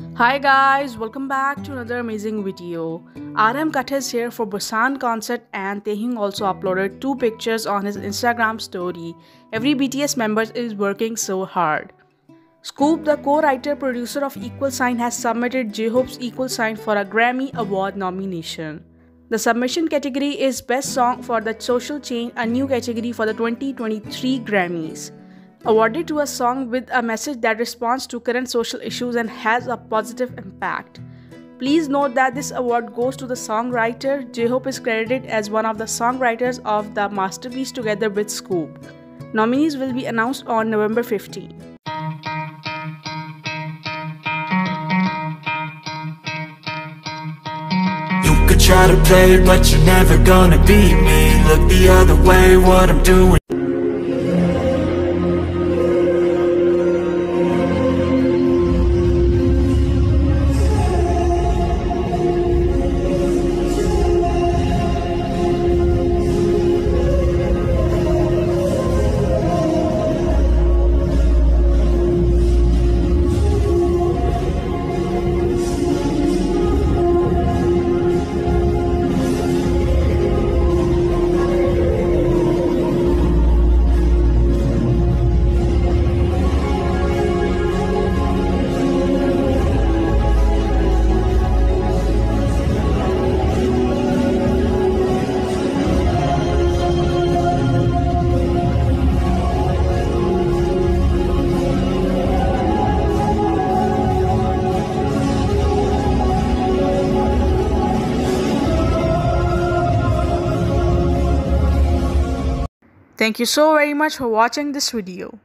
Hi guys, welcome back to another amazing video. RM Cut is here for Busan concert and Taehyung also uploaded two pictures on his Instagram story. Every BTS member is working so hard. Scoop, the co-writer producer of Equal Sign, has submitted J-Hope's Equal Sign for a Grammy Award nomination. The submission category is Best Song for the Social Change, a new category for the 2023 Grammys awarded to a song with a message that responds to current social issues and has a positive impact. Please note that this award goes to the songwriter. J Hope is credited as one of the songwriters of the masterpiece together with Scoop. Nominees will be announced on November 15. Try to play, but you're never gonna beat me Look the other way, what I'm doing Thank you so very much for watching this video.